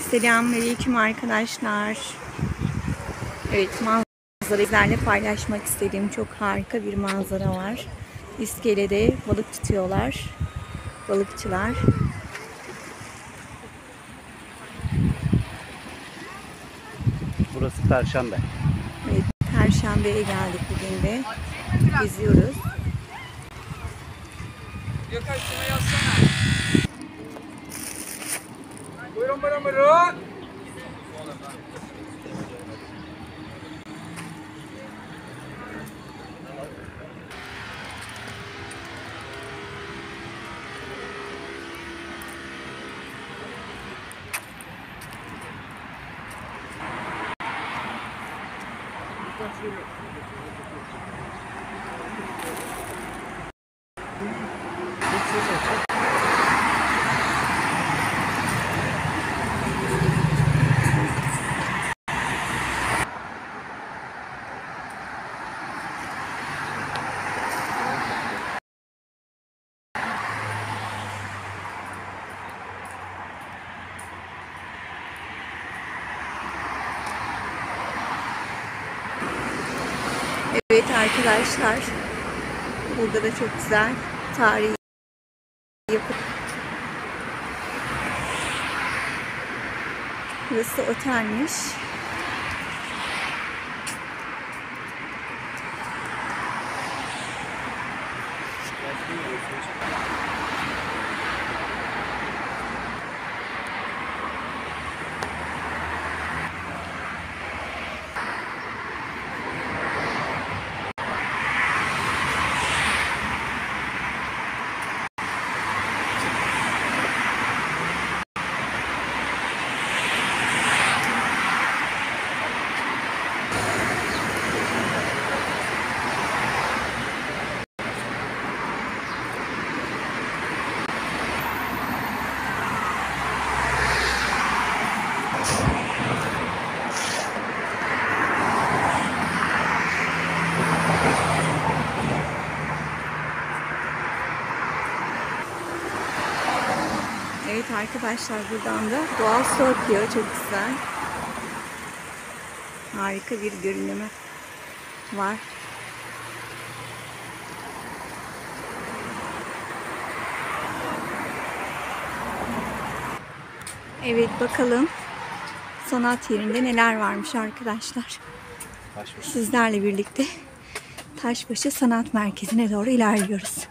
Selamünaleyküm arkadaşlar. Evet manzara sizlerle paylaşmak istediğim çok harika bir manzara var. İskelede balık tutuyorlar. Balıkçılar. Burası Perşembe. Evet, Perşembe'ye geldik bugün de. Geziyoruz. Gökay şuna yazsana. Buyurun buyurun buyurun. Evet arkadaşlar. Burada da çok güzel tarihi yapı. Burası otelmiş. Evet arkadaşlar buradan da doğal su akıyor. Çok güzel. Harika bir görünümü var. Evet bakalım sanat yerinde neler varmış arkadaşlar. Taşbaşı. Sizlerle birlikte Taşbaşı Sanat Merkezi'ne doğru ilerliyoruz.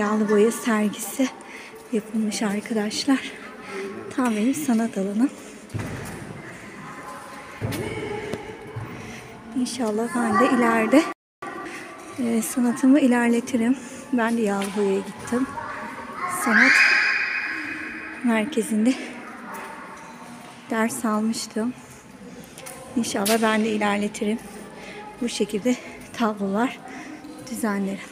Yağlı boya sergisi yapılmış arkadaşlar. Tam benim sanat alanım. İnşallah ben de ileride e, sanatımı ilerletirim. Ben de yağlı boyaya gittim. Sanat merkezinde ders almıştım. İnşallah ben de ilerletirim. Bu şekilde tablolar düzenlerim.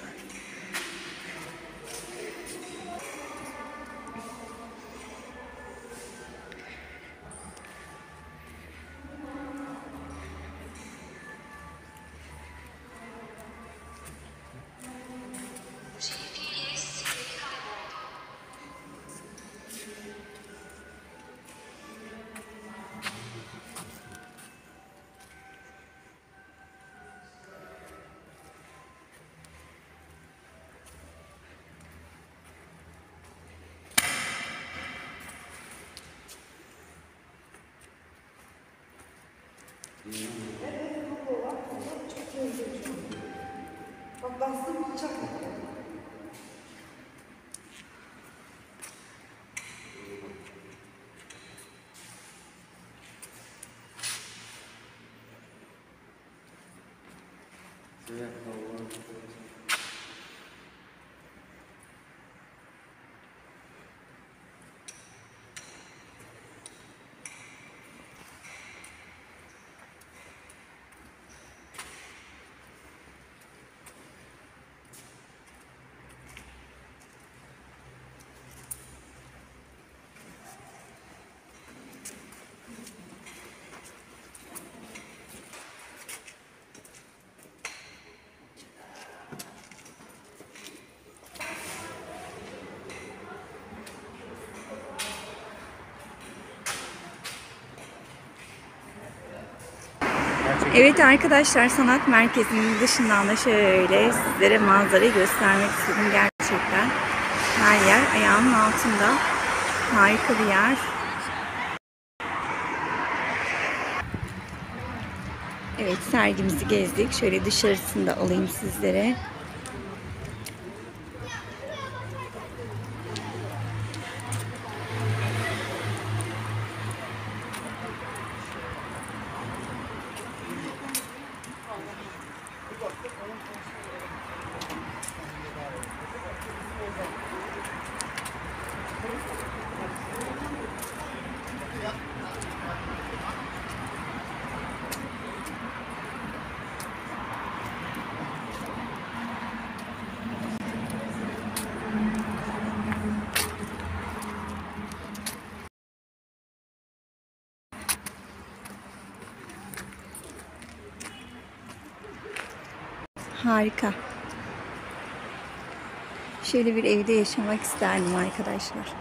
Evet, bu var. Çok lezzetli. Bak bastım bıçak. Yeah, no one. Evet arkadaşlar sanat merkezinin dışından da şöyle sizlere manzarayı göstermek istedim gerçekten. Her yer ayağımın altında. Harika bir yer. Evet sergimizi gezdik. Şöyle dışarısını da alayım sizlere. Harika. Şöyle bir evde yaşamak isterdim arkadaşlar.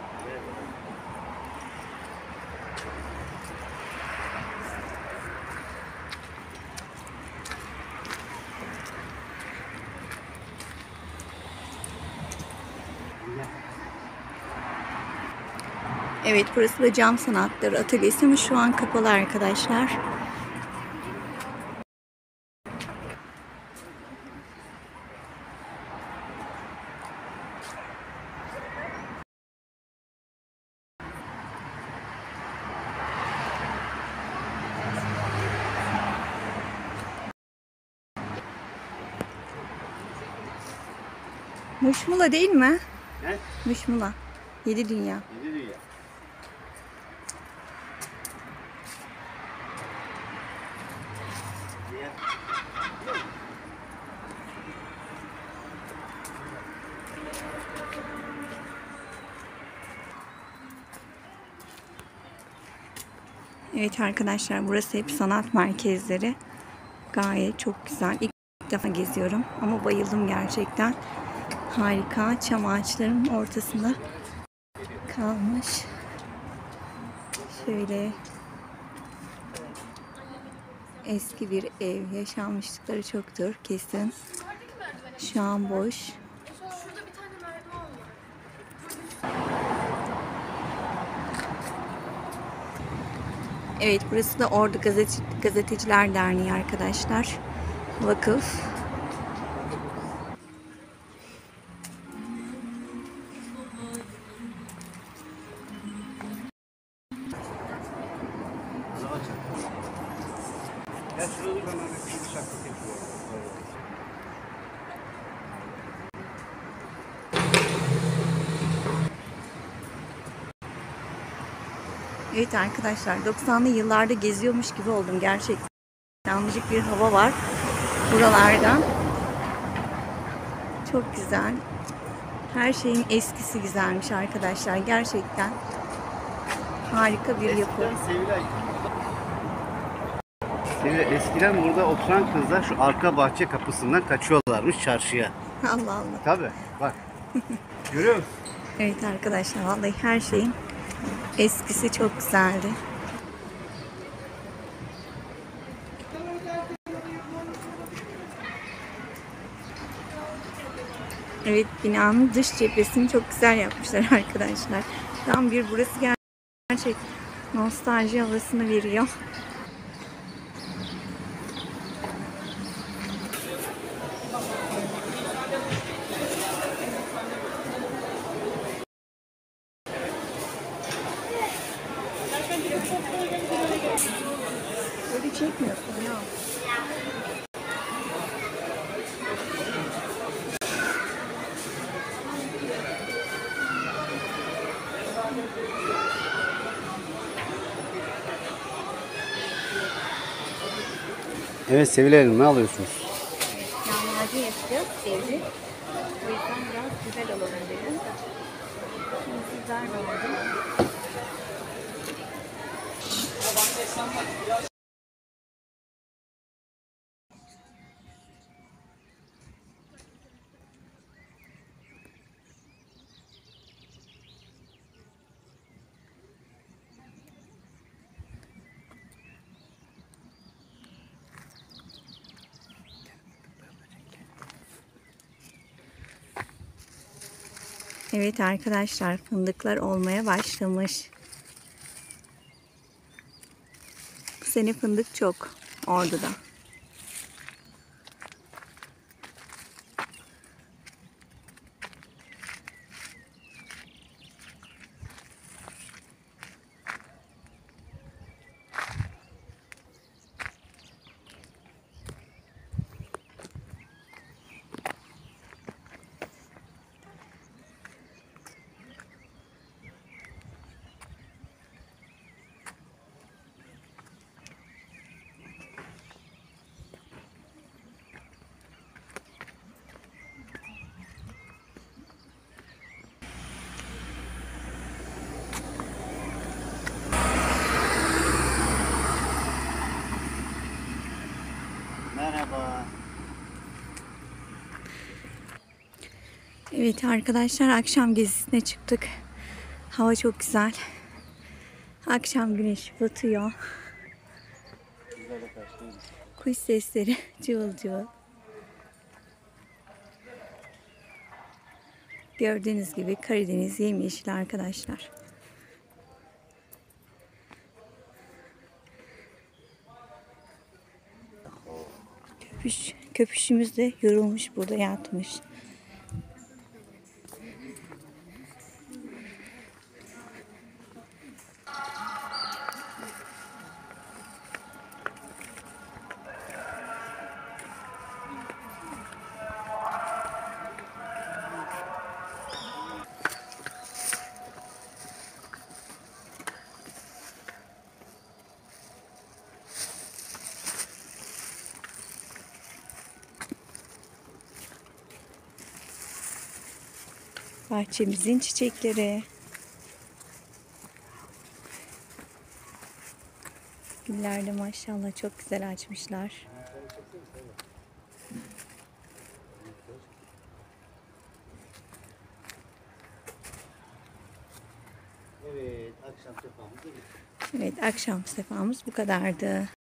Evet burası da cam sanatları atölyesi ama şu an kapalı arkadaşlar. Muşmula değil mi? Ne? Muşmula. Yedi dünya. Yedi dünya. Evet arkadaşlar burası hep sanat merkezleri. Gayet çok güzel. İlk defa geziyorum ama bayıldım gerçekten. Harika. Çam ağaçlarının ortasında kalmış. Şöyle eski bir ev. Yaşanmışlıkları çoktur kesin. Şu an boş. Evet burası da Ordu Gazete, Gazeteciler Derneği arkadaşlar. Vakıf. Evet arkadaşlar 90'lı yıllarda geziyormuş gibi oldum gerçekten. Yanlıcık bir hava var buralardan. Çok güzel. Her şeyin eskisi güzelmiş arkadaşlar. Gerçekten harika bir yapı. Sevilay, eskiden burada oturan kızlar şu arka bahçe kapısından kaçıyorlarmış çarşıya. Allah Allah. Tabi bak. Görüyor musun? Evet arkadaşlar vallahi her şeyin eskisi çok güzeldi. Evet binanın dış cephesini çok güzel yapmışlar arkadaşlar. Tam bir burası gerçek nostalji havasını veriyor. Evet Sevilay Hanım ne alıyorsunuz? Lahmacun yapacağız evde. O yüzden biraz güzel alalım dedim. Şimdi sizler de aldım. Evet arkadaşlar fındıklar olmaya başlamış. Bu sene fındık çok Ordu'da. Evet arkadaşlar akşam gezisine çıktık. Hava çok güzel. Akşam güneş batıyor. Kuş sesleri cıvıl cıvıl. Gördüğünüz gibi Karadeniz yemyeşil arkadaşlar. Köpüş, köpüşümüz de yorulmuş burada yatmış. Bahçemizin çiçekleri. Güller de maşallah çok güzel açmışlar. Evet akşam sefamız bu kadardı.